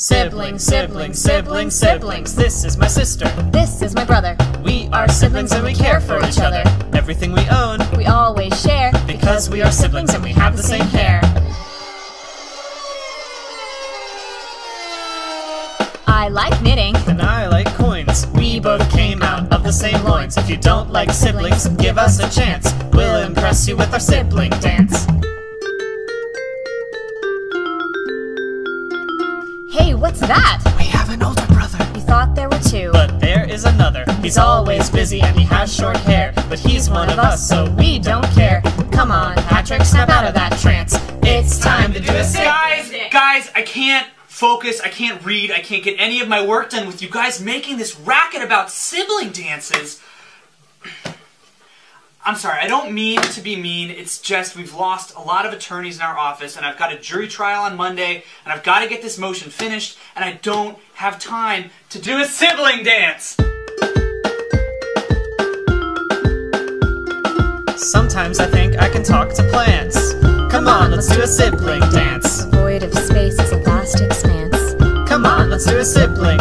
Sibling, siblings, siblings, siblings. This is my sister. This is my brother. We are siblings and we care for each other. Everything we own, We always share because we are siblings and we have the same hair. I like knitting. And I like coins. We both came out of the same loins. If you don't like siblings, give us a chance. We'll impress you with our sibling dance. Hey, what's that? We have an older brother. We thought there were two. But there is another. He's always busy and he has short hair. But he's one of us, so we don't care. Come on, Patrick, snap out of that trance. It's time to do a sib. Guys, guys, I can't focus, I can't read, I can't get any of my work done with you guys making this racket about sibling dances. I'm sorry, I don't mean to be mean, it's just we've lost a lot of attorneys in our office, and I've got a jury trial on Monday, and I've got to get this motion finished, and I don't have time to do a sibling dance! Sometimes I think I can talk to plants. Come on, let's do a sibling dance. Void of space is a vast expanse. Come on, let's do a sibling